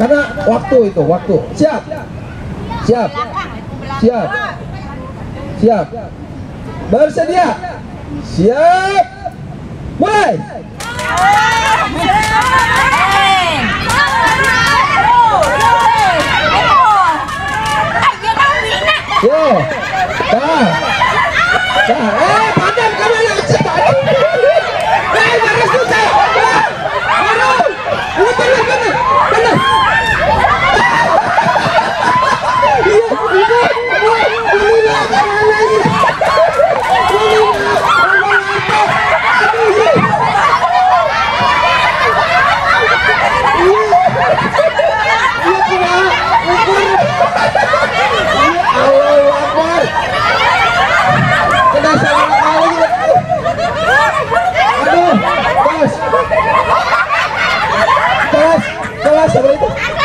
Karena waktu itu, waktu. Siap. Siap. Siap. Siap. Bersedia. Siap. Mulai. Dah.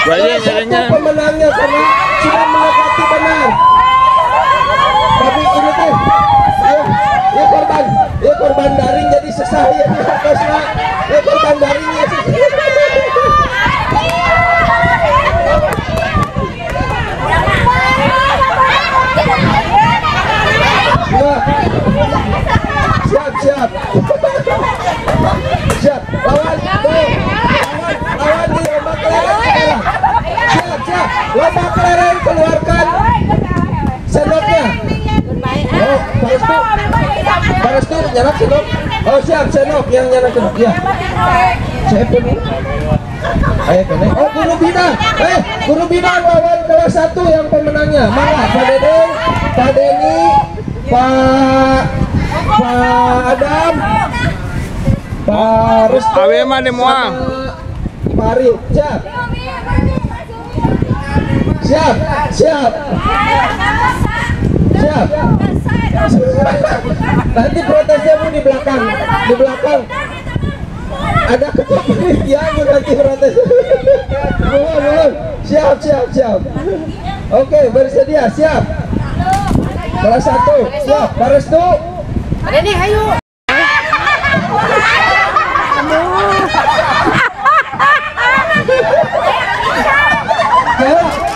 Banyak nyarinya. pemenangnya karena sudah mendekati benar. Tapi ini teh, ya, ya korban, ya korban daring jadi sesah ya bosnya. Ya korban daringnya sesah. Ya, siap siap. siap, lawan, tuh, lawan, lawan di lomba kelereng. Siap siap, lomba kelereng keluarkan sendoknya. Oh, Parestu, Parestu nyanak sendok. Oh siap, sendok yang nyanak sendok. Ya, saya pun. Ayo kene. Oh guru bina, eh guru bina lawan kelas satu yang pemenangnya. Mana Pak Dede, Pak Denny, Pak Pak Adam, Pak Restu, Awe mah sama Pak Arif. Siap, siap, siap. Nanti protesnya bu di belakang, di belakang. Ada ketua panitia bu nanti protes. Belum, belum. Siap, siap, siap. Oke, bersedia, siap. Kelas satu, siap. Parestu, Ada nih, ayo.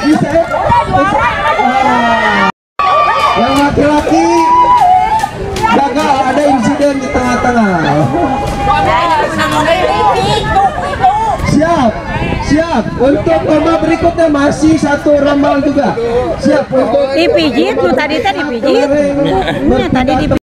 Bisa ya. Yang laki-laki gagal ada insiden di tengah-tengah. Siap, siap. Untuk lomba berikutnya masih satu rambal juga. Siap untuk Dipijit, lu tadi tadi dipijit. tadi dipijit.